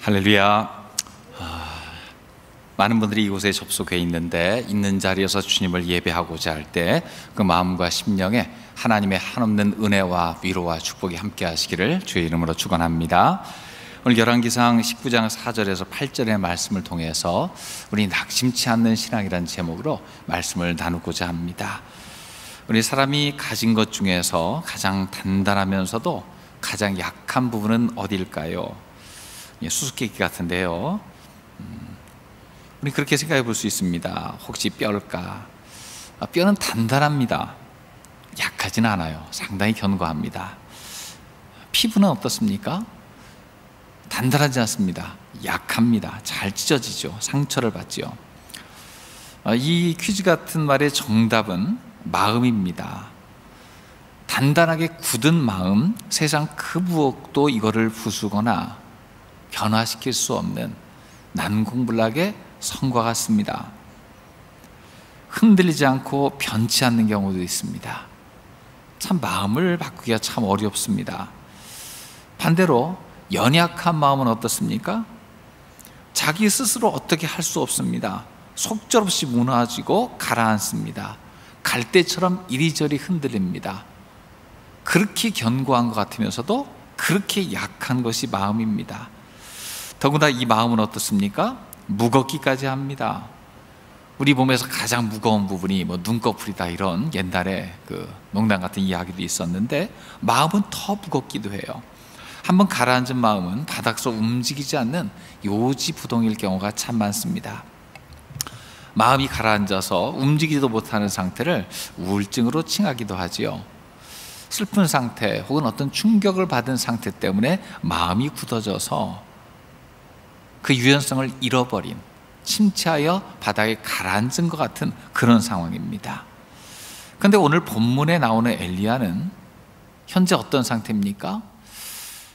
할렐루야. 아, 많은 분들이 이곳에 접속해 있는데 있는 자리에서 주님을 예배하고자 할 때 그 마음과 심령에 하나님의 한없는 은혜와 위로와 축복이 함께 하시기를 주의 이름으로 축원합니다. 오늘 열왕기상 19장 4절에서 8절의 말씀을 통해서 우리 낙심치 않는 신앙이라는 제목으로 말씀을 나누고자 합니다. 우리 사람이 가진 것 중에서 가장 단단하면서도 가장 약한 부분은 어디일까요? 예, 수수께끼 같은데요. 음, 우리 그렇게 생각해 볼 수 있습니다. 혹시 뼈일까? 아, 뼈는 단단합니다. 약하진 않아요. 상당히 견고합니다. 피부는 어떻습니까? 단단하지 않습니다. 약합니다. 잘 찢어지죠. 상처를 받죠. 아, 이 퀴즈 같은 말의 정답은 마음입니다. 단단하게 굳은 마음, 세상 그 무엇도 이거를 부수거나 변화시킬 수 없는 난공불락의 성과 같습니다. 흔들리지 않고 변치 않는 경우도 있습니다. 참 마음을 바꾸기가 참 어렵습니다. 반대로 연약한 마음은 어떻습니까? 자기 스스로 어떻게 할 수 없습니다. 속절없이 무너지고 가라앉습니다. 갈대처럼 이리저리 흔들립니다. 그렇게 견고한 것 같으면서도 그렇게 약한 것이 마음입니다. 더구나 이 마음은 어떻습니까? 무겁기까지 합니다. 우리 몸에서 가장 무거운 부분이 뭐 눈꺼풀이다 이런 옛날에 그 농담 같은 이야기도 있었는데 마음은 더 무겁기도 해요. 한번 가라앉은 마음은 바닥서 움직이지 않는 요지부동일 경우가 참 많습니다. 마음이 가라앉아서 움직이지도 못하는 상태를 우울증으로 칭하기도 하지요. 슬픈 상태 혹은 어떤 충격을 받은 상태 때문에 마음이 굳어져서 그 유연성을 잃어버린 침체하여 바닥에 가라앉은 것 같은 그런 상황입니다. 그런데 오늘 본문에 나오는 엘리야는 현재 어떤 상태입니까?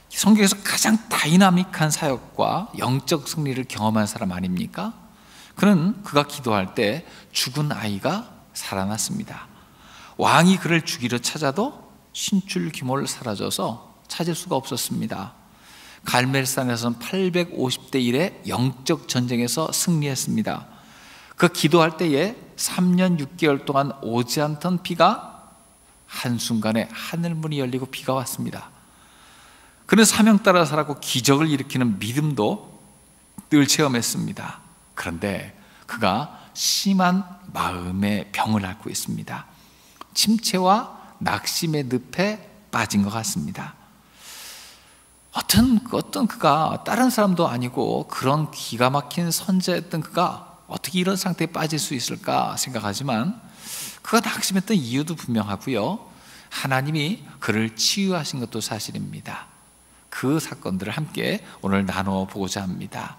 성경에서 가장 다이나믹한 사역과 영적 승리를 경험한 사람 아닙니까? 그는 그가 기도할 때 죽은 아이가 살아났습니다. 왕이 그를 죽이려 찾아도 신출 귀몰 사라져서 찾을 수가 없었습니다. 갈멜산에서는 850대 1의 영적 전쟁에서 승리했습니다. 그 기도할 때에 3년 6개월 동안 오지 않던 비가 한순간에 하늘문이 열리고 비가 왔습니다. 그는 사명 따라 살았고 기적을 일으키는 믿음도 늘 체험했습니다. 그런데 그가 심한 마음의 병을 앓고 있습니다. 침체와 낙심의 늪에 빠진 것 같습니다. 어떤 어떤 그가 다른 사람도 아니고 그런 기가 막힌 선제였던 그가 어떻게 이런 상태에 빠질 수 있을까 생각하지만 그가 낙심했던 이유도 분명하고요. 하나님이 그를 치유하신 것도 사실입니다. 그 사건들을 함께 오늘 나누어 보고자 합니다.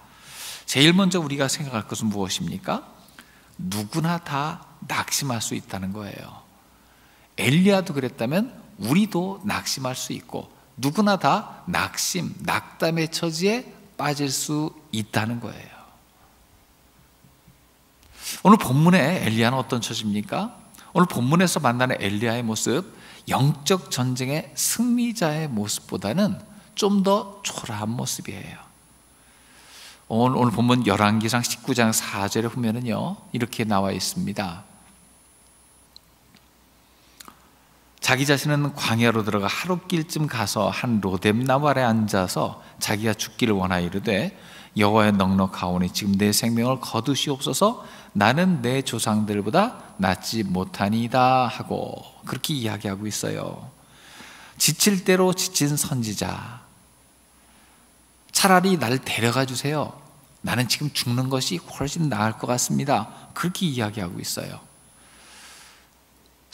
제일 먼저 우리가 생각할 것은 무엇입니까? 누구나 다 낙심할 수 있다는 거예요. 엘리야도 그랬다면 우리도 낙심할 수 있고 누구나 다 낙심, 낙담의 처지에 빠질 수 있다는 거예요. 오늘 본문의 엘리야는 어떤 처지입니까? 오늘 본문에서 만나는 엘리야의 모습, 영적 전쟁의 승리자의 모습보다는 좀 더 초라한 모습이에요. 오늘, 오늘 본문 열왕기상 19장 4절에 보면은요, 이렇게 나와 있습니다. 자기 자신은 광야로 들어가 하룻길쯤 가서 한 로뎀 나무 아래 앉아서 자기가 죽기를 원하 이르되 여호와의 넉넉하오니 지금 내 생명을 거두시옵소서 나는 내 조상들보다 낫지 못하니이다 하고 그렇게 이야기하고 있어요. 지칠 대로 지친 선지자 차라리 나를 데려가 주세요. 나는 지금 죽는 것이 훨씬 나을 것 같습니다. 그렇게 이야기하고 있어요.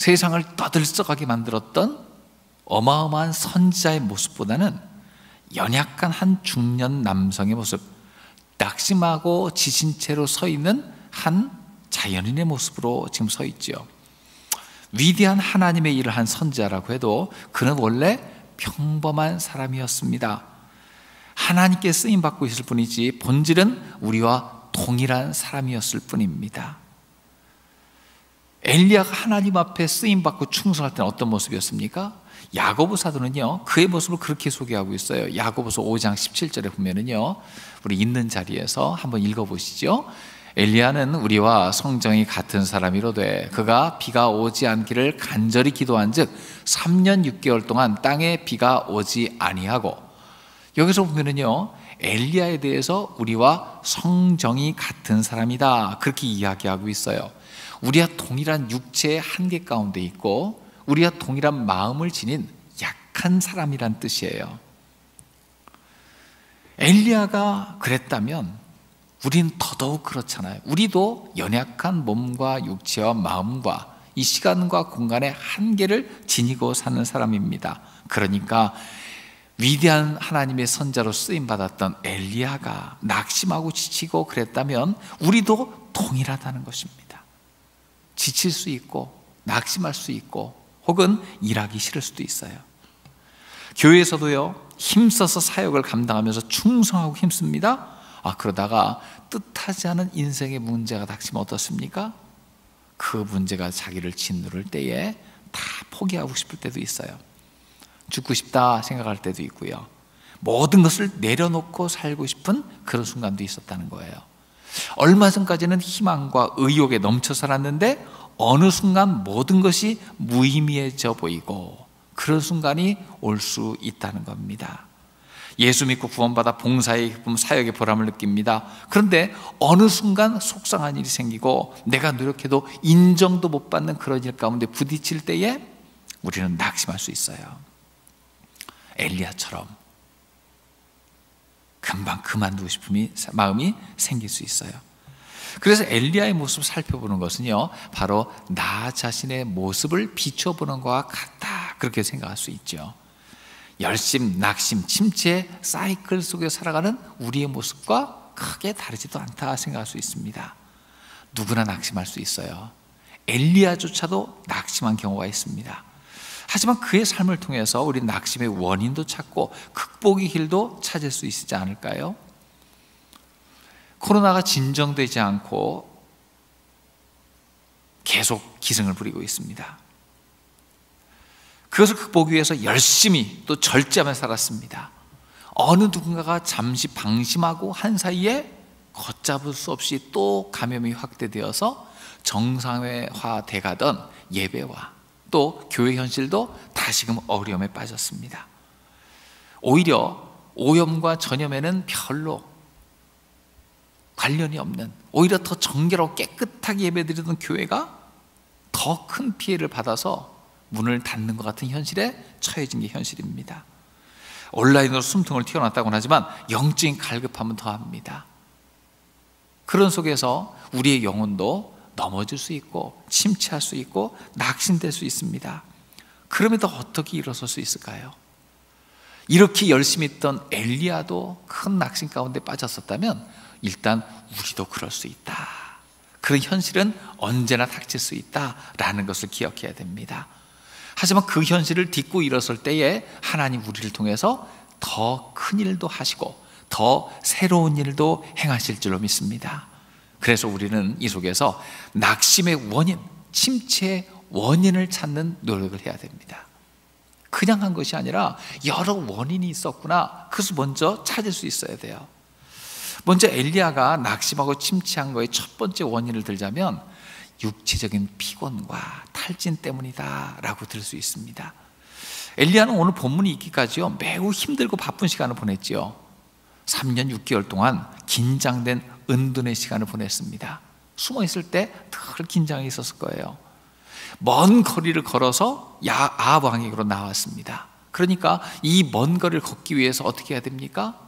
세상을 떠들썩하게 만들었던 어마어마한 선지자의 모습보다는 연약한 한 중년 남성의 모습, 낙심하고 지친 채로 서 있는 한 자연인의 모습으로 지금 서 있죠. 위대한 하나님의 일을 한 선지자라고 해도 그는 원래 평범한 사람이었습니다. 하나님께 쓰임 받고 있을 뿐이지 본질은 우리와 동일한 사람이었을 뿐입니다. 엘리야가 하나님 앞에 쓰임 받고 충성할 때는 어떤 모습이었습니까? 야고보 사도는요 그의 모습을 그렇게 소개하고 있어요. 야고보서 5장 17절에 보면은요 우리 있는 자리에서 한번 읽어보시죠. 엘리야는 우리와 성정이 같은 사람이로되 그가 비가 오지 않기를 간절히 기도한즉 3년 6개월 동안 땅에 비가 오지 아니하고 여기서 보면은요 엘리야에 대해서 우리와 성정이 같은 사람이다 그렇게 이야기하고 있어요. 우리와 동일한 육체의 한계 가운데 있고 우리와 동일한 마음을 지닌 약한 사람이란 뜻이에요. 엘리야가 그랬다면 우린 더더욱 그렇잖아요. 우리도 연약한 몸과 육체와 마음과 이 시간과 공간의 한계를 지니고 사는 사람입니다. 그러니까 위대한 하나님의 선자로 쓰임 받았던 엘리야가 낙심하고 지치고 그랬다면 우리도 동일하다는 것입니다. 지칠 수 있고 낙심할 수 있고 혹은 일하기 싫을 수도 있어요. 교회에서도요 힘써서 사역을 감당하면서 충성하고 힘씁니다. 아 그러다가 뜻하지 않은 인생의 문제가 닥치면 어떻습니까? 그 문제가 자기를 짓누를 때에 다 포기하고 싶을 때도 있어요. 죽고 싶다 생각할 때도 있고요. 모든 것을 내려놓고 살고 싶은 그런 순간도 있었다는 거예요. 얼마 전까지는 희망과 의욕에 넘쳐 살았는데 어느 순간 모든 것이 무의미해져 보이고 그런 순간이 올 수 있다는 겁니다. 예수 믿고 구원받아 봉사의 기쁨, 사역의 보람을 느낍니다. 그런데 어느 순간 속상한 일이 생기고 내가 노력해도 인정도 못 받는 그런 일 가운데 부딪힐 때에 우리는 낙심할 수 있어요. 엘리야처럼 금방 그만두고 싶은 마음이 생길 수 있어요. 그래서 엘리야의 모습을 살펴보는 것은요, 바로 나 자신의 모습을 비춰보는 것과 같다. 그렇게 생각할 수 있죠. 열심, 낙심, 침체 사이클 속에 살아가는 우리의 모습과 크게 다르지도 않다 생각할 수 있습니다. 누구나 낙심할 수 있어요. 엘리야조차도 낙심한 경우가 있습니다. 하지만 그의 삶을 통해서 우리 낙심의 원인도 찾고 극복의 길도 찾을 수 있지 않을까요? 코로나가 진정되지 않고 계속 기승을 부리고 있습니다. 그것을 극복하기 위해서 열심히 또 절제하며 살았습니다. 어느 누군가가 잠시 방심하고 한 사이에 걷잡을 수 없이 또 감염이 확대되어서 정상화 돼 가던 예배와 또 교회 현실도 다시금 어려움에 빠졌습니다. 오히려 오염과 전염에는 별로 관련이 없는 오히려 더 정결하고 깨끗하게 예배드리던 교회가 더 큰 피해를 받아서 문을 닫는 것 같은 현실에 처해진 게 현실입니다. 온라인으로 숨통을 튀어놨다고는 하지만 영적인 갈급함은 더합니다. 그런 속에서 우리의 영혼도 넘어질 수 있고 침체할 수 있고 낙심될 수 있습니다. 그럼에도 어떻게 일어설 수 있을까요? 이렇게 열심히 있던 엘리야도 큰 낙심 가운데 빠졌었다면 일단 우리도 그럴 수 있다. 그런 현실은 언제나 닥칠 수 있다라는 것을 기억해야 됩니다. 하지만 그 현실을 딛고 일어설 때에 하나님 우리를 통해서 더 큰 일도 하시고 더 새로운 일도 행하실 줄로 믿습니다. 그래서 우리는 이 속에서 낙심의 원인, 침체의 원인을 찾는 노력을 해야 됩니다. 그냥 한 것이 아니라 여러 원인이 있었구나. 그것을 먼저 찾을 수 있어야 돼요. 먼저 엘리야가 낙심하고 침체한 거의 첫 번째 원인을 들자면 육체적인 피곤과 탈진 때문이다라고 들 수 있습니다. 엘리야는 오늘 본문이 있기까지요 매우 힘들고 바쁜 시간을 보냈지요. 3년 6개월 동안 긴장된 은둔의 시간을 보냈습니다. 숨어 있을 때 늘 긴장이 있었을 거예요. 먼 거리를 걸어서 야 아방에로 나왔습니다. 그러니까 이 먼 거리를 걷기 위해서 어떻게 해야 됩니까?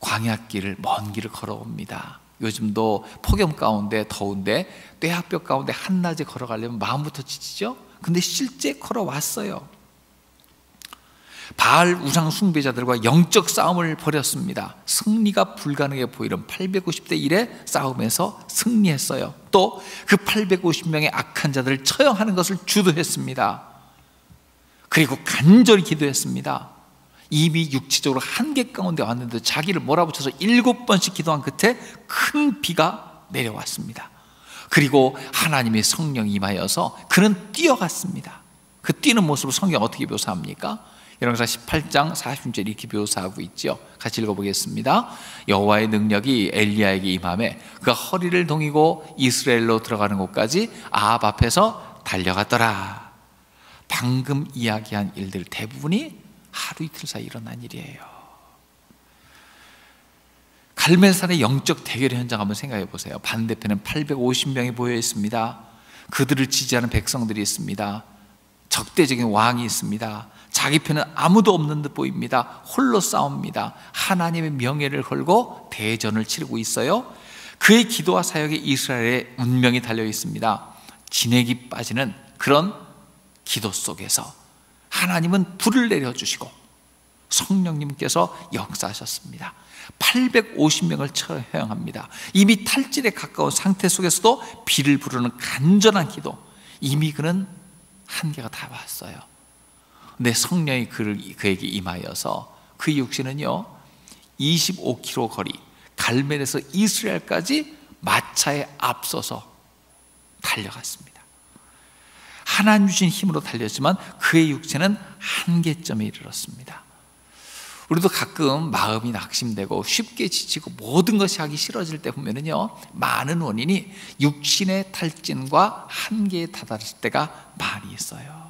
광야길을 먼 길을 걸어옵니다. 요즘도 폭염 가운데 더운데 떼학볕 가운데 한낮에 걸어가려면 마음부터 지치죠? 근데 실제 걸어왔어요. 바알 우상 숭배자들과 영적 싸움을 벌였습니다. 승리가 불가능해 보이는 850대 1의 싸움에서 승리했어요. 또 그 850명의 악한 자들을 처형하는 것을 주도했습니다. 그리고 간절히 기도했습니다. 이미 육체적으로 한계 가운데 왔는데 자기를 몰아붙여서 일곱 번씩 기도한 끝에 큰 비가 내려왔습니다. 그리고 하나님의 성령이 임하여서 그는 뛰어갔습니다. 그 뛰는 모습을 성경 어떻게 묘사합니까? 열왕사 18장 40절 이렇게 묘사하고 있죠. 같이 읽어보겠습니다. 여호와의 능력이 엘리야에게 임함에 그가 허리를 동이고 이스라엘로 들어가는 곳까지 아합 앞에서 달려갔더라. 방금 이야기한 일들 대부분이 하루 이틀 사이 일어난 일이에요. 갈멜산의 영적 대결 현장 한번 생각해 보세요. 반대편은 850명이 모여 있습니다. 그들을 지지하는 백성들이 있습니다. 적대적인 왕이 있습니다. 자기 편은 아무도 없는 듯 보입니다. 홀로 싸웁니다. 하나님의 명예를 걸고 대전을 치르고 있어요. 그의 기도와 사역에 이스라엘의 운명이 달려 있습니다. 진액이 빠지는 그런 기도 속에서 하나님은 불을 내려주시고 성령님께서 역사하셨습니다. 850명을 처형합니다. 이미 탈진에 가까운 상태 속에서도 비를 부르는 간절한 기도. 이미 그는 한계가 다 왔어요. 내 성령이 그를, 그에게 임하여서 그 육신은요 25km 거리 갈멜에서 이스라엘까지 마차에 앞서서 달려갔습니다. 하나님 주신 힘으로 달렸지만 그의 육체는 한계점에 이르렀습니다. 우리도 가끔 마음이 낙심되고 쉽게 지치고 모든 것이 하기 싫어질 때 보면은요 많은 원인이 육신의 탈진과 한계에 다다를 때가 많이 있어요.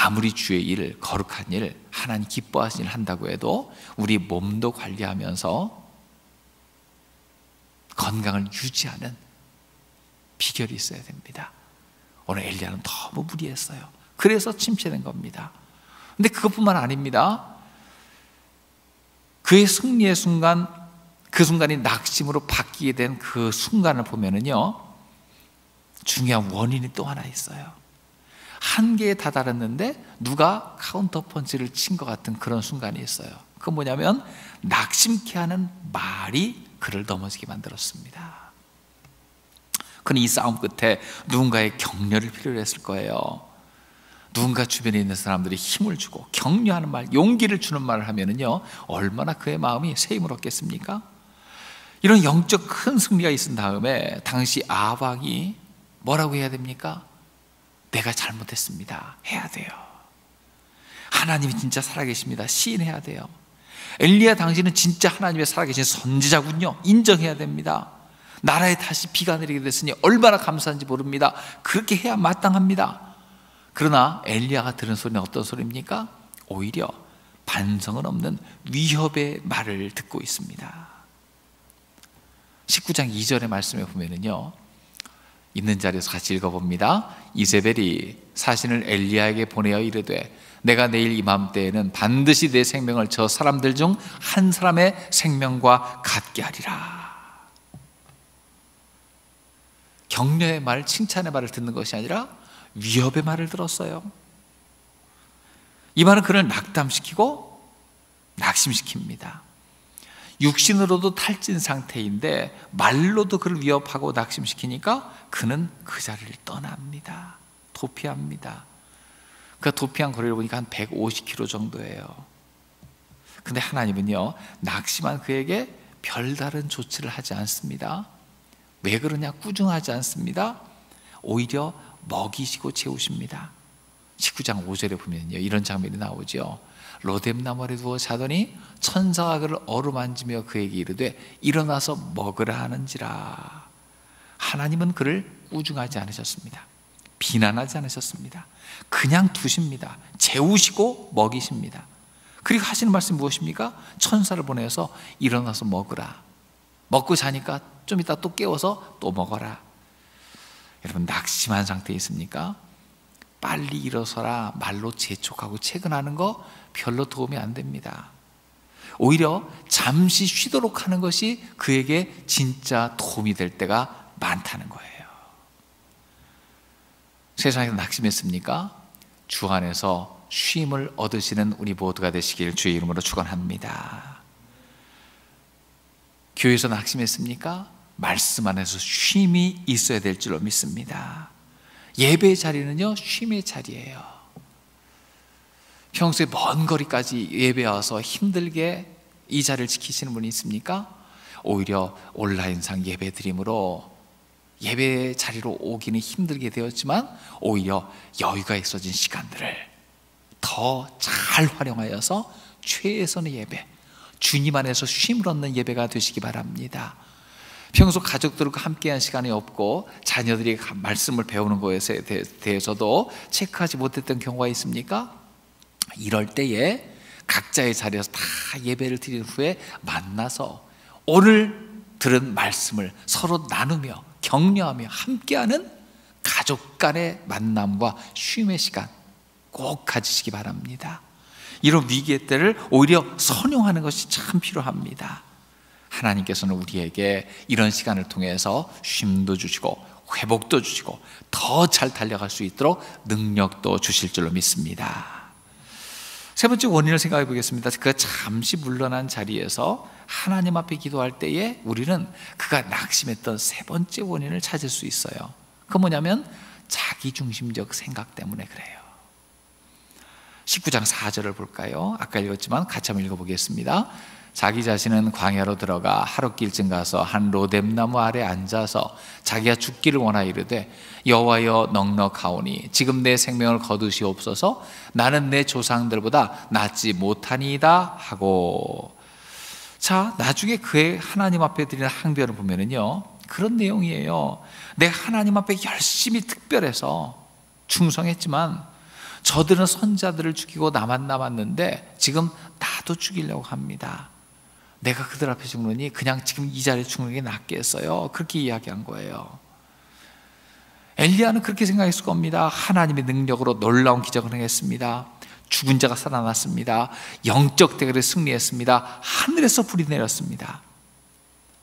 아무리 주의 일, 거룩한 일, 하나님 기뻐하시는 일 한다고 해도 우리 몸도 관리하면서 건강을 유지하는 비결이 있어야 됩니다. 오늘 엘리야는 너무 무리했어요. 그래서 침체된 겁니다. 근데 그것뿐만 아닙니다. 그의 승리의 순간, 그 순간이 낙심으로 바뀌게 된 그 순간을 보면은요, 중요한 원인이 또 하나 있어요. 한계에 다다랐는데 누가 카운터 펀치를 친 것 같은 그런 순간이 있어요. 그 뭐냐면 낙심케 하는 말이 그를 넘어지게 만들었습니다. 그는 이 싸움 끝에 누군가의 격려를 필요로 했을 거예요. 누군가 주변에 있는 사람들이 힘을 주고 격려하는 말, 용기를 주는 말을 하면은요, 얼마나 그의 마음이 새 힘을 얻겠습니까? 이런 영적 큰 승리가 있은 다음에 당시 아방이 뭐라고 해야 됩니까? 내가 잘못했습니다. 해야 돼요. 하나님이 진짜 살아계십니다. 시인해야 돼요. 엘리야 당신은 진짜 하나님의 살아계신 선지자군요. 인정해야 됩니다. 나라에 다시 비가 내리게 됐으니 얼마나 감사한지 모릅니다. 그렇게 해야 마땅합니다. 그러나 엘리야가 들은 소리는 어떤 소리입니까? 오히려 반성은 없는 위협의 말을 듣고 있습니다. 19장 2절의 말씀에 보면은요. 있는 자리에서 같이 읽어봅니다. 이세벨이 사신을 엘리야에게 보내어 이르되 내가 내일 이맘때에는 반드시 내 생명을 저 사람들 중 한 사람의 생명과 같게 하리라. 격려의 말, 칭찬의 말을 듣는 것이 아니라 위협의 말을 들었어요. 이 말은 그를 낙담시키고 낙심시킵니다. 육신으로도 탈진 상태인데 말로도 그를 위협하고 낙심시키니까 그는 그 자리를 떠납니다. 도피합니다. 그 도피한 거리를 보니까 한 150km 정도예요. 근데 하나님은요, 낙심한 그에게 별다른 조치를 하지 않습니다. 왜 그러냐? 꾸중하지 않습니다. 오히려 먹이시고 채우십니다. 19장 5절에 보면요, 이런 장면이 나오죠. 로뎀나무 아래 누워 자더니 천사가 그를 어루만지며 그에게 이르되 일어나서 먹으라 하는지라. 하나님은 그를 꾸중하지 않으셨습니다. 비난하지 않으셨습니다. 그냥 두십니다. 재우시고 먹이십니다. 그리고 하시는 말씀 무엇입니까? 천사를 보내서 일어나서 먹으라. 먹고 자니까 좀 이따 또 깨워서 또 먹어라. 여러분 낙심한 상태에 있습니까? 빨리 일어서라. 말로 재촉하고 채근하는 거 별로 도움이 안 됩니다. 오히려 잠시 쉬도록 하는 것이 그에게 진짜 도움이 될 때가 많다는 거예요. 세상에서 낙심했습니까? 주 안에서 쉼을 얻으시는 우리 모두가 되시길 주의 이름으로 축원합니다. 교회에서 낙심했습니까? 말씀 안에서 쉼이 있어야 될 줄로 믿습니다. 예배 자리는요, 쉼의 자리예요. 평소에 먼 거리까지 예배 와서 힘들게 이 자리를 지키시는 분이 있습니까? 오히려 온라인상 예배 드림으로 예배 자리로 오기는 힘들게 되었지만 오히려 여유가 있어진 시간들을 더 잘 활용하여서 최선의 예배, 주님 안에서 쉼을 얻는 예배가 되시기 바랍니다. 평소 가족들과 함께한 시간이 없고 자녀들이 말씀을 배우는 것에 대해서도 체크하지 못했던 경우가 있습니까? 이럴 때에 각자의 자리에서 다 예배를 드린 후에 만나서 오늘 들은 말씀을 서로 나누며 격려하며 함께하는 가족 간의 만남과 쉼의 시간 꼭 가지시기 바랍니다. 이런 위기의 때를 오히려 선용하는 것이 참 필요합니다. 하나님께서는 우리에게 이런 시간을 통해서 쉼도 주시고 회복도 주시고 더 잘 달려갈 수 있도록 능력도 주실 줄로 믿습니다. 세 번째 원인을 생각해 보겠습니다. 그가 잠시 물러난 자리에서 하나님 앞에 기도할 때에 우리는 그가 낙심했던 세 번째 원인을 찾을 수 있어요. 그 뭐냐면 자기 중심적 생각 때문에 그래요. 19장 4절을 볼까요? 아까 읽었지만 같이 한번 읽어보겠습니다. 자기 자신은 광야로 들어가 하룻길쯤 가서 한 로뎀나무 아래 앉아서 자기가 죽기를 원하 이르되 여호와여 넉넉하오니 지금 내 생명을 거두시옵소서. 나는 내 조상들보다 낫지 못하니이다 하고. 자 나중에 그의 하나님 앞에 드리는 항변을 보면은요 그런 내용이에요. 내가 하나님 앞에 열심히 특별해서 충성했지만 저들은 선자들을 죽이고 나만 남았는데 지금 나도 죽이려고 합니다 내가 그들 앞에 죽느니 그냥 지금 이 자리에 죽는 게 낫겠어요. 그렇게 이야기한 거예요. 엘리야는 그렇게 생각했을 겁니다. 하나님의 능력으로 놀라운 기적을 행했습니다. 죽은 자가 살아났습니다. 영적 대결에 승리했습니다. 하늘에서 불이 내렸습니다.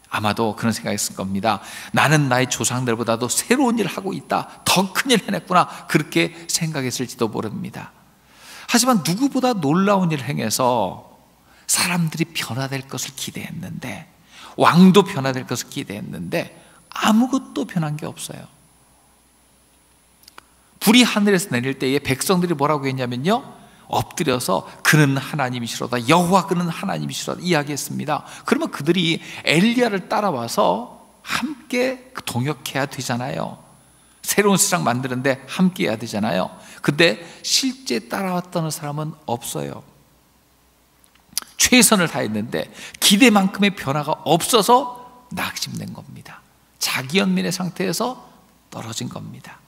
아마도 그런 생각했을 겁니다. 나는 나의 조상들보다도 새로운 일을 하고 있다. 더 큰 일 해냈구나. 그렇게 생각했을지도 모릅니다. 하지만 누구보다 놀라운 일을 행해서 사람들이 변화될 것을 기대했는데 왕도 변화될 것을 기대했는데 아무것도 변한 게 없어요. 불이 하늘에서 내릴 때에 백성들이 뭐라고 했냐면요. 엎드려서 그는 하나님이시로다. 여호와 그는 하나님이시로다 이야기했습니다. 그러면 그들이 엘리야를 따라와서 함께 동역해야 되잖아요. 새로운 세상 만드는데 함께 해야 되잖아요. 근데 실제 따라왔던 사람은 없어요. 최선을 다했는데 기대만큼의 변화가 없어서 낙심된 겁니다. 자기 연민의 상태에서 떨어진 겁니다.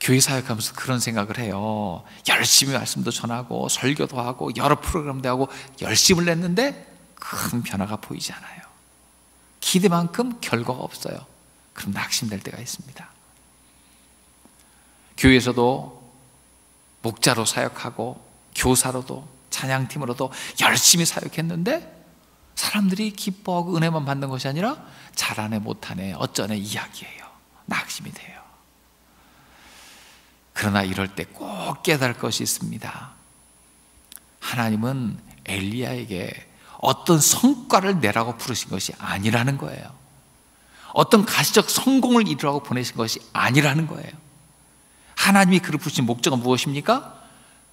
교회 사역하면서 그런 생각을 해요. 열심히 말씀도 전하고 설교도 하고 여러 프로그램도 하고 열심을 냈는데 큰 변화가 보이지 않아요. 기대만큼 결과가 없어요. 그럼 낙심될 때가 있습니다. 교회에서도 목자로 사역하고 교사로도 찬양팀으로도 열심히 사역했는데 사람들이 기뻐하고 은혜만 받는 것이 아니라 잘하네 못하네 어쩌네 이야기예요. 낙심이 돼요. 그러나 이럴 때 꼭 깨달을 것이 있습니다. 하나님은 엘리야에게 어떤 성과를 내라고 부르신 것이 아니라는 거예요. 어떤 가시적 성공을 이루라고 보내신 것이 아니라는 거예요. 하나님이 그를 부르신 목적은 무엇입니까?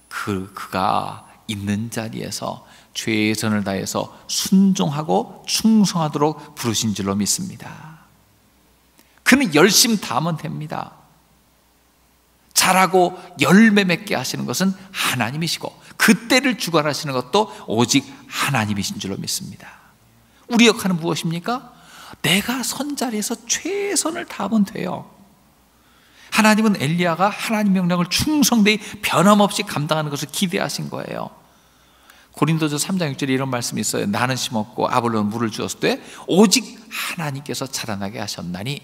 그, 그가 있는 자리에서 최선을 다해서 순종하고 충성하도록 부르신 줄로 믿습니다. 그는 열심 다하면 됩니다. 잘하고 열매 맺게 하시는 것은 하나님이시고 그때를 주관하시는 것도 오직 하나님이신 줄로 믿습니다. 우리 역할은 무엇입니까? 내가 선 자리에서 최선을 다하면 돼요. 하나님은 엘리야가 하나님 명령을 충성되이 변함없이 감당하는 것을 기대하신 거예요. 고린도서 3장 6절에 이런 말씀이 있어요. 나는 심었고 아볼로는 물을 주었을 때 오직 하나님께서 자라나게 하셨나니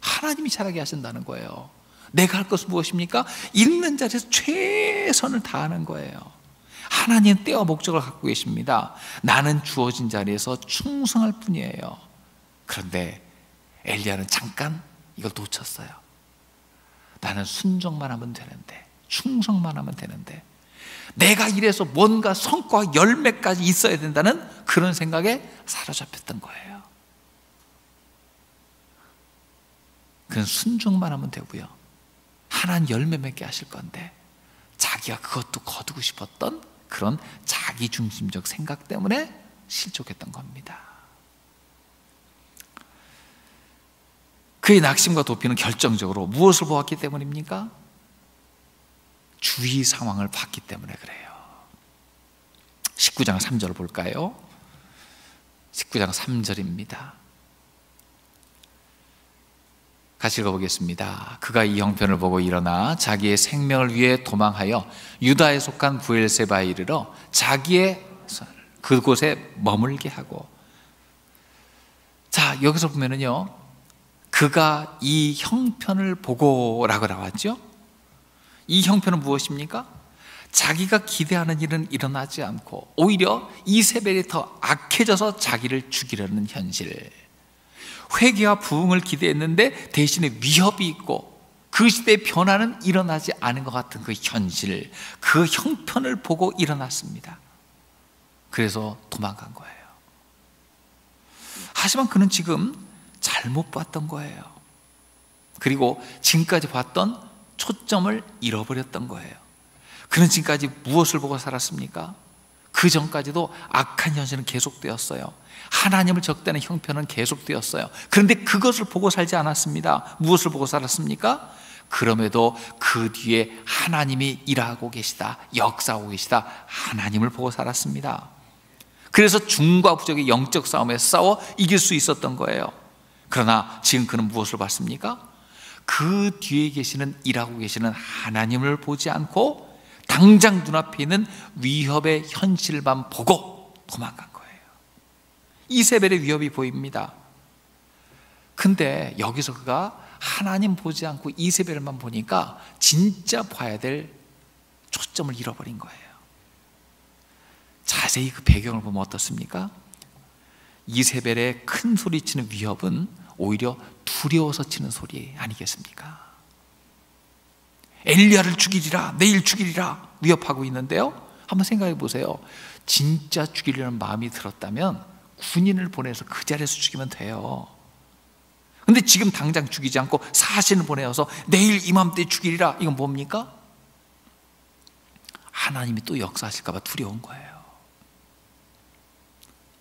하나님이 자라게 하신다는 거예요. 내가 할 것은 무엇입니까? 있는 자리에서 최선을 다하는 거예요. 하나님 때와 목적을 갖고 계십니다. 나는 주어진 자리에서 충성할 뿐이에요. 그런데 엘리야는 잠깐 이걸 놓쳤어요. 나는 순종만 하면 되는데, 충성만 하면 되는데, 내가 이래서 뭔가 성과 열매까지 있어야 된다는 그런 생각에 사로잡혔던 거예요. 그는 순종만 하면 되고요. 하나님 열매 맺게 하실 건데 자기가 그것도 거두고 싶었던 그런 자기 중심적 생각 때문에 실족했던 겁니다. 그의 낙심과 도피는 결정적으로 무엇을 보았기 때문입니까? 주위 상황을 봤기 때문에 그래요. 19장 3절 볼까요? 19장 3절입니다. 같이 읽어보겠습니다. 그가 이 형편을 보고 일어나 자기의 생명을 위해 도망하여 유다에 속한 부엘세바에 이르러 자기의 그곳에 머물게 하고 자 여기서 보면은요 그가 이 형편을 보고라고 나왔죠 이 형편은 무엇입니까? 자기가 기대하는 일은 일어나지 않고 오히려 이세벨이 더 악해져서 자기를 죽이려는 현실 회개와 부흥을 기대했는데 대신에 위협이 있고 그 시대의 변화는 일어나지 않은 것 같은 그 현실, 그 형편을 보고 일어났습니다. 그래서 도망간 거예요. 하지만 그는 지금 잘못 봤던 거예요. 그리고 지금까지 봤던 초점을 잃어버렸던 거예요. 그는 지금까지 무엇을 보고 살았습니까? 그 전까지도 악한 현실은 계속되었어요. 하나님을 적대하는 형편은 계속되었어요. 그런데 그것을 보고 살지 않았습니다. 무엇을 보고 살았습니까? 그럼에도 그 뒤에 하나님이 일하고 계시다, 역사하고 계시다, 하나님을 보고 살았습니다. 그래서 중과 부적의 영적 싸움에 싸워 이길 수 있었던 거예요. 그러나 지금 그는 무엇을 봤습니까? 그 뒤에 계시는 일하고 계시는 하나님을 보지 않고 당장 눈앞에 있는 위협의 현실만 보고 도망간 거예요. 이세벨의 위협이 보입니다. 근데 여기서 그가 하나님 보지 않고 이세벨만 보니까 진짜 봐야 될 초점을 잃어버린 거예요. 자세히 그 배경을 보면 어떻습니까? 이세벨의 큰 소리 치는 위협은 오히려 두려워서 치는 소리 아니겠습니까? 엘리야를 죽이리라, 내일 죽이리라 위협하고 있는데요. 한번 생각해 보세요. 진짜 죽이려는 마음이 들었다면 군인을 보내서 그 자리에서 죽이면 돼요. 근데 지금 당장 죽이지 않고 사신을 보내어서 내일 이맘때 죽이리라. 이건 뭡니까? 하나님이 또 역사하실까봐 두려운 거예요.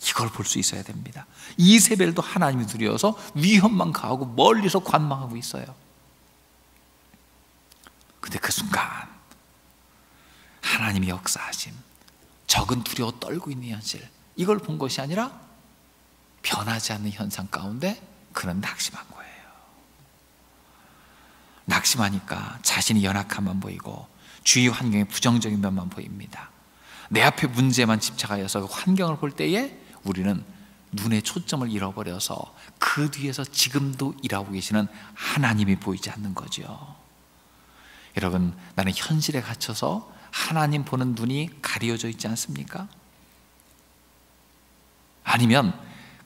이걸 볼 수 있어야 됩니다. 이세벨도 하나님이 두려워서 위험만 가하고 멀리서 관망하고 있어요. 근데 그 순간 하나님이 역사하심 적은 두려워 떨고 있는 현실 이걸 본 것이 아니라 변하지 않는 현상 가운데 그는 낙심한 거예요 낙심하니까 자신이 연약함만 보이고 주위 환경의 부정적인 면만 보입니다 내 앞에 문제만 집착하여서 그 환경을 볼 때에 우리는 눈의 초점을 잃어버려서 그 뒤에서 지금도 일하고 계시는 하나님이 보이지 않는 거죠 여러분, 나는 현실에 갇혀서 하나님 보는 눈이 가려져 있지 않습니까? 아니면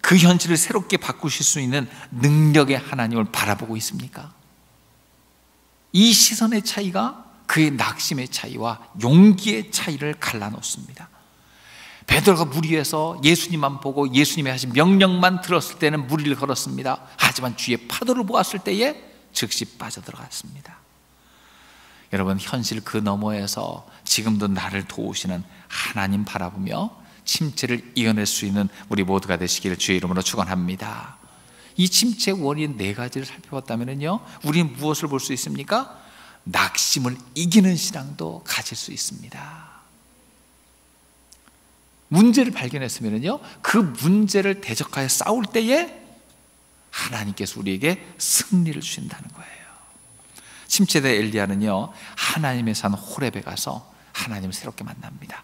그 현실을 새롭게 바꾸실 수 있는 능력의 하나님을 바라보고 있습니까? 이 시선의 차이가 그의 낙심의 차이와 용기의 차이를 갈라놓습니다. 베드로가 물 위에서 예수님만 보고 예수님의 하신 명령만 들었을 때는 물 위를 걸었습니다. 하지만 주위의 파도를 보았을 때에 즉시 빠져들어갔습니다. 여러분 현실 그 너머에서 지금도 나를 도우시는 하나님 바라보며 침체를 이겨낼 수 있는 우리 모두가 되시기를 주의 이름으로 축원합니다. 이 침체의 원인 네 가지를 살펴봤다면요, 우리는 무엇을 볼 수 있습니까? 낙심을 이기는 신앙도 가질 수 있습니다. 문제를 발견했으면요, 그 문제를 대적하여 싸울 때에 하나님께서 우리에게 승리를 주신다는 거예요. 침체대 엘리야는요 하나님의 산 호렙에 가서 하나님을 새롭게 만납니다.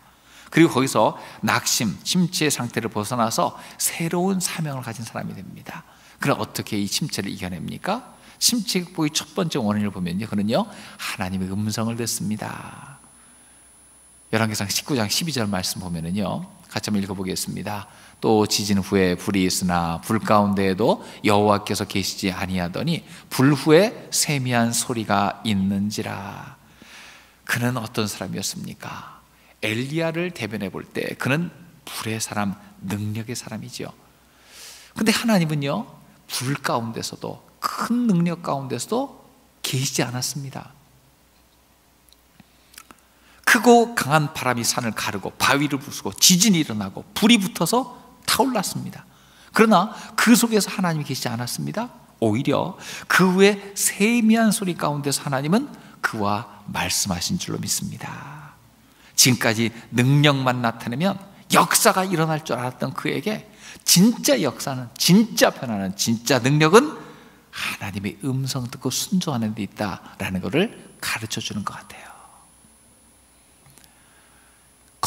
그리고 거기서 낙심, 침체의 상태를 벗어나서 새로운 사명을 가진 사람이 됩니다. 그럼 어떻게 이 침체를 이겨냅니까? 침체 극복의 첫 번째 원인을 보면요, 그는요 하나님의 음성을 듣습니다. 열왕기상 19장 12절 말씀 보면은요, 같이 한번 읽어보겠습니다. 또 지진 후에 불이 있으나 불 가운데에도 여호와께서 계시지 아니하더니 불 후에 세미한 소리가 있는지라. 그는 어떤 사람이었습니까? 엘리야를 대변해 볼 때 그는 불의 사람, 능력의 사람이죠. 근데 하나님은요, 불 가운데서도 큰 능력 가운데서도 계시지 않았습니다. 크고 강한 바람이 산을 가르고 바위를 부수고 지진이 일어나고 불이 붙어서 타올랐습니다. 그러나 그 속에서 하나님이 계시지 않았습니다. 오히려 그외 세미한 소리 가운데서 하나님은 그와 말씀하신 줄로 믿습니다. 지금까지 능력만 나타내면 역사가 일어날 줄 알았던 그에게 진짜 역사는, 진짜 변화는, 진짜 능력은 하나님의 음성 듣고 순종하는 데 있다라는 것을 가르쳐 주는 것 같아요.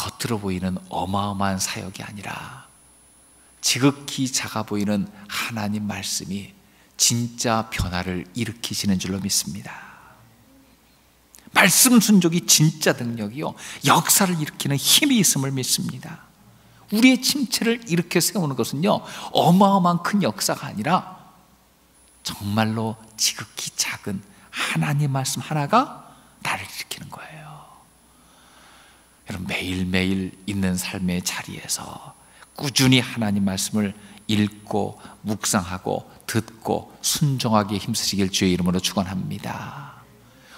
겉으로 보이는 어마어마한 사역이 아니라 지극히 작아 보이는 하나님 말씀이 진짜 변화를 일으키시는 줄로 믿습니다. 말씀 순종이 진짜 능력이요. 역사를 일으키는 힘이 있음을 믿습니다. 우리의 침체를 일으켜 세우는 것은요, 어마어마한 큰 역사가 아니라 정말로 지극히 작은 하나님 말씀 하나가 나를 일으키는 거예요. 여러분, 매일매일 있는 삶의 자리에서 꾸준히 하나님 말씀을 읽고, 묵상하고, 듣고, 순종하게 힘쓰시길 주의 이름으로 축원합니다.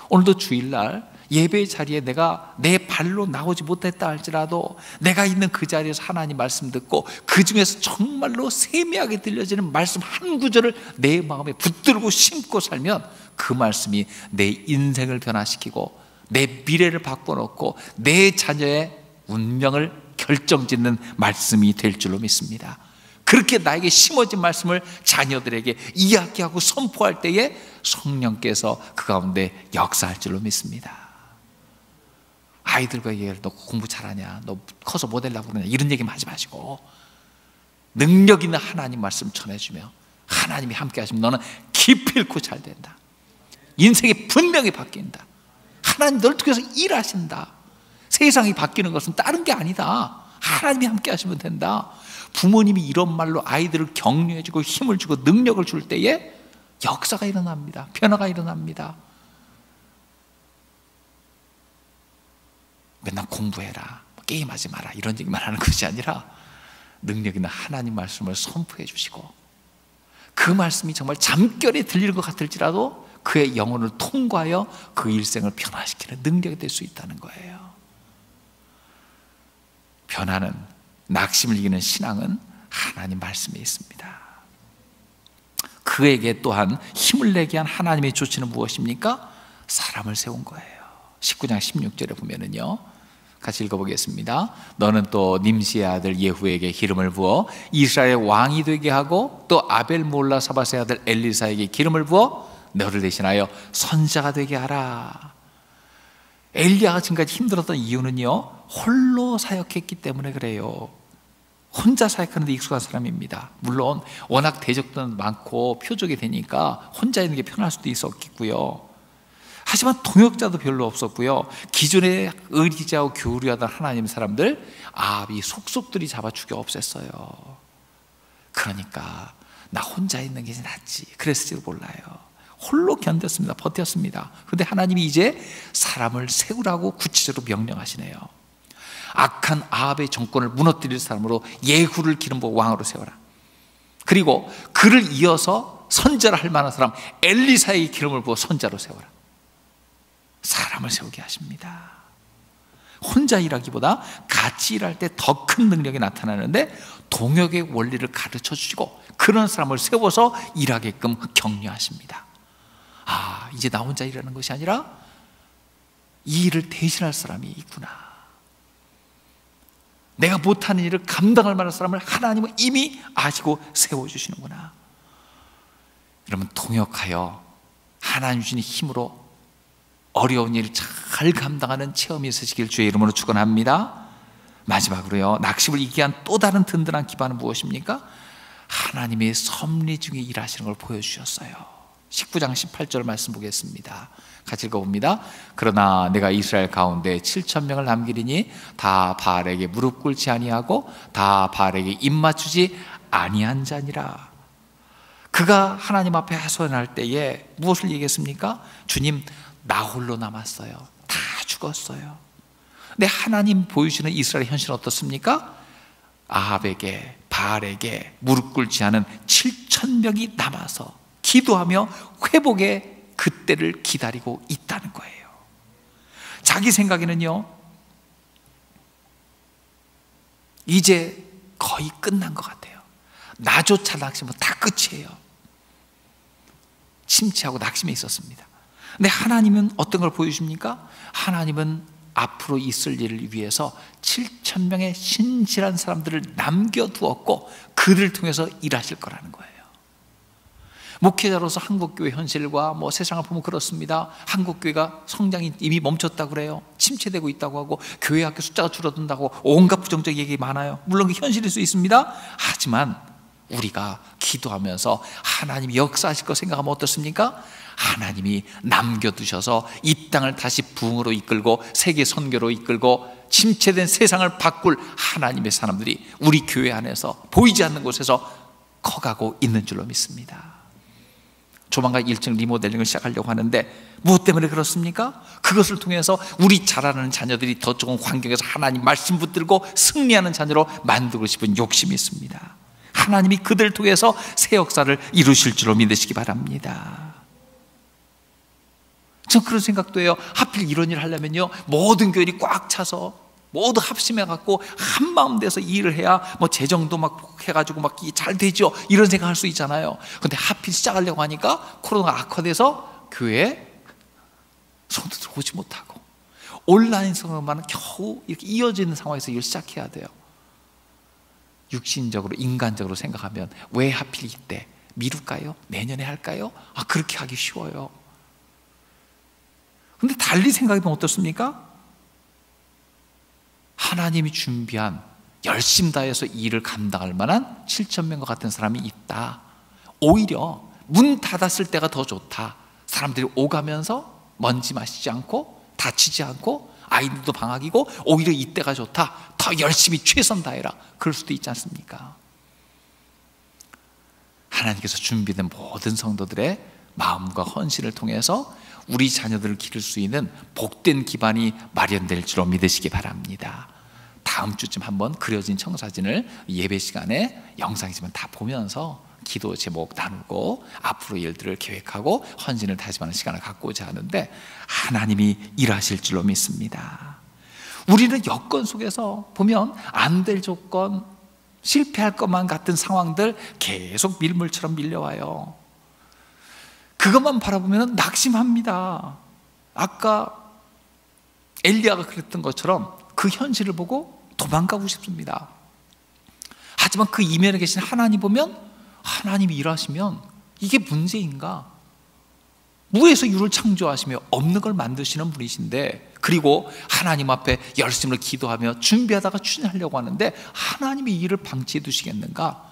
오늘도 주일날 예배 자리에 내가 내 발로 나오지 못했다 할지라도 내가 있는 그 자리에서 하나님 말씀 듣고 그 중에서 정말로 세미하게 들려지는 말씀 한 구절을 내 마음에 붙들고 심고 살면 그 말씀이 내 인생을 변화시키고 내 미래를 바꿔놓고 내 자녀의 운명을 결정짓는 말씀이 될 줄로 믿습니다. 그렇게 나에게 심어진 말씀을 자녀들에게 이야기하고 선포할 때에 성령께서 그 가운데 역사할 줄로 믿습니다. 아이들과 얘기를 너 공부 잘하냐? 너 커서 뭐 되려고 그러냐? 이런 얘기만 하지 마시고 능력 있는 하나님 말씀 전해주며 하나님이 함께 하시면 너는 기필코 잘 된다. 인생이 분명히 바뀐다. 하나님 널 통해서 일하신다. 세상이 바뀌는 것은 다른 게 아니다. 하나님이 함께 하시면 된다. 부모님이 이런 말로 아이들을 격려해주고 힘을 주고 능력을 줄 때에 역사가 일어납니다. 변화가 일어납니다. 맨날 공부해라. 게임하지 마라. 이런 얘기만 하는 것이 아니라 능력 있는 하나님 말씀을 선포해 주시고 그 말씀이 정말 잠결에 들리는 것 같을지라도 그의 영혼을 통과하여 그 일생을 변화시키는 능력이 될 수 있다는 거예요. 변화는 낙심을 이기는 신앙은 하나님 말씀에 있습니다. 그에게 또한 힘을 내게 한 하나님의 조치는 무엇입니까? 사람을 세운 거예요. 19장 16절에 보면은요. 같이 읽어보겠습니다. 너는 또 님시의 아들 예후에게 기름을 부어 이스라엘 왕이 되게 하고 또 아벨 몰라 사바스의 아들 엘리사에게 기름을 부어 너를 대신하여 선자가 되게 하라. 엘리야가 지금까지 힘들었던 이유는요 홀로 사역했기 때문에 그래요. 혼자 사역하는데 익숙한 사람입니다. 물론 워낙 대적도 많고 표적이 되니까 혼자 있는 게 편할 수도 있었겠고요. 하지만 동역자도 별로 없었고요. 기존에 의리자고 교류하던 하나님 사람들 아비 속속들이 잡아 죽여 없앴어요. 그러니까 나 혼자 있는 게 낫지. 그랬을지도 몰라요. 홀로 견뎠습니다. 버텼습니다. 그런데 하나님이 이제 사람을 세우라고 구체적으로 명령하시네요. 악한 아합의 정권을 무너뜨릴 사람으로 예후를 기름 부어 왕으로 세워라. 그리고 그를 이어서 선자를 할 만한 사람 엘리사의 기름을 부어 선자로 세워라. 사람을 세우게 하십니다. 혼자 일하기보다 같이 일할 때 더 큰 능력이 나타나는데 동역의 원리를 가르쳐 주시고 그런 사람을 세워서 일하게끔 격려하십니다. 아, 이제 나 혼자 일하는 것이 아니라 이 일을 대신할 사람이 있구나. 내가 못하는 일을 감당할 만한 사람을 하나님은 이미 아시고 세워주시는구나. 여러분, 동역하여 하나님 주신 힘으로 어려운 일을 잘 감당하는 체험이 있으시길 주의 이름으로 축원합니다. 마지막으로요. 낙심을 이기 위한 또 다른 든든한 기반은 무엇입니까? 하나님의 섭리 중에 일하시는 걸 보여주셨어요. 19장 18절 말씀 보겠습니다. 같이 읽어봅니다. 그러나 내가 이스라엘 가운데 7천 명을 남기리니 다 바알에게 무릎 꿇지 아니하고 다 바알에게 입 맞추지 아니한 자니라. 그가 하나님 앞에 하소연할 때에 무엇을 얘기했습니까? 주님 나 홀로 남았어요. 다 죽었어요. 근데 하나님 보여주는 이스라엘 현실은 어떻습니까? 아합에게 바알에게 무릎 꿇지 않은 7천 명이 남아서 기도하며 회복의 그때를 기다리고 있다는 거예요. 자기 생각에는요. 이제 거의 끝난 것 같아요. 나조차 낙심은 다 끝이에요. 침체하고 낙심해 있었습니다. 근데 하나님은 어떤 걸 보여줍니까? 하나님은 앞으로 있을 일을 위해서 7천 명의 신실한 사람들을 남겨두었고 그들을 통해서 일하실 거라는 거예요. 목회자로서 한국교회 현실과 뭐 세상을 보면 그렇습니다. 한국교회가 성장이 이미 멈췄다 그래요. 침체되고 있다고 하고 교회 학교 숫자가 줄어든다고 온갖 부정적 얘기 많아요. 물론 그 현실일 수 있습니다. 하지만 우리가 기도하면서 하나님이 역사하실 거 생각하면 어떻습니까? 하나님이 남겨두셔서 이 땅을 다시 부흥으로 이끌고 세계 선교로 이끌고 침체된 세상을 바꿀 하나님의 사람들이 우리 교회 안에서 보이지 않는 곳에서 커가고 있는 줄로 믿습니다. 조만간 1층 리모델링을 시작하려고 하는데 무엇 때문에 그렇습니까? 그것을 통해서 우리 자라는 자녀들이 더 좋은 환경에서 하나님 말씀 붙들고 승리하는 자녀로 만들고 싶은 욕심이 있습니다. 하나님이 그들 통해서 새 역사를 이루실 줄로 믿으시기 바랍니다. 전 그런 생각도 해요. 하필 이런 일을 하려면요. 모든 교인이 꽉 차서 모두 합심해 갖고 한 마음 돼서 일을 해야 뭐 재정도 막 해가지고 막 잘 되죠. 이런 생각할 수 있잖아요. 근데 하필 시작하려고 하니까 코로나가 악화돼서 교회 손도 들어오지 못하고 온라인 성업만 겨우 이렇게 이어지는 상황에서 일 시작해야 돼요. 육신적으로 인간적으로 생각하면 왜 하필 이때 미룰까요? 내년에 할까요? 아 그렇게 하기 쉬워요. 근데 달리 생각해보면 어떻습니까? 하나님이 준비한 열심 다해서 일을 감당할 만한 7천 명과 같은 사람이 있다. 오히려 문 닫았을 때가 더 좋다. 사람들이 오가면서 먼지 마시지 않고 다치지 않고 아이들도 방학이고 오히려 이때가 좋다. 더 열심히 최선 다해라. 그럴 수도 있지 않습니까? 하나님께서 준비된 모든 성도들의 마음과 헌신을 통해서 우리 자녀들을 기를 수 있는 복된 기반이 마련될 줄로 믿으시기 바랍니다. 다음 주쯤 한번 그려진 청사진을 예배 시간에 영상이지만 다 보면서 기도 제목 나누고 앞으로 일들을 계획하고 헌신을 다짐하는 시간을 갖고자 하는데 하나님이 일하실 줄로 믿습니다. 우리는 여건 속에서 보면 안 될 조건, 실패할 것만 같은 상황들 계속 밀물처럼 밀려와요. 그것만 바라보면 낙심합니다. 아까 엘리야가 그랬던 것처럼 그 현실을 보고 도망가고 싶습니다. 하지만 그 이면에 계신 하나님 보면 하나님이 일하시면 이게 문제인가? 무에서 유를 창조하시며 없는 걸 만드시는 분이신데 그리고 하나님 앞에 열심을 기도하며 준비하다가 추진하려고 하는데 하나님이 일을 방치해 두시겠는가?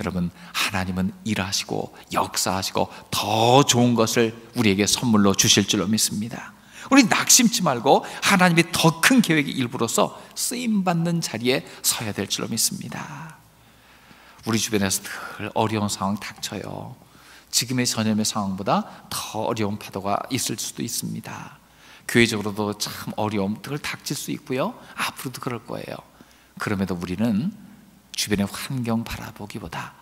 여러분 하나님은 일하시고 역사하시고 더 좋은 것을 우리에게 선물로 주실 줄로 믿습니다. 우리 낙심치 말고 하나님의 더 큰 계획의 일부로서 쓰임 받는 자리에 서야 될 줄로 믿습니다. 우리 주변에서 늘 어려운 상황 닥쳐요. 지금의 전염의 상황보다 더 어려운 파도가 있을 수도 있습니다. 교회적으로도 참 어려움들 닥칠 수 있고요. 앞으로도 그럴 거예요. 그럼에도 우리는 주변의 환경 바라보기보다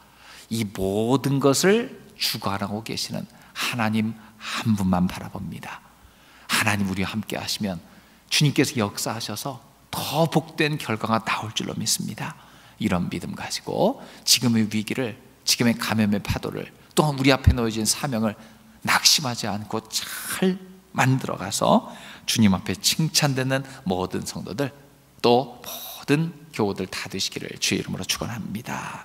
이 모든 것을 주관하고 계시는 하나님 한 분만 바라봅니다. 하나님 우리와 함께 하시면 주님께서 역사하셔서 더 복된 결과가 나올 줄로 믿습니다. 이런 믿음 가지고 지금의 위기를 지금의 감염의 파도를 또한 우리 앞에 놓여진 사명을 낙심하지 않고 잘 만들어 가서 주님 앞에 칭찬되는 모든 성도들 또 모든 교우들 다 되시기를 주의 이름으로 축원합니다.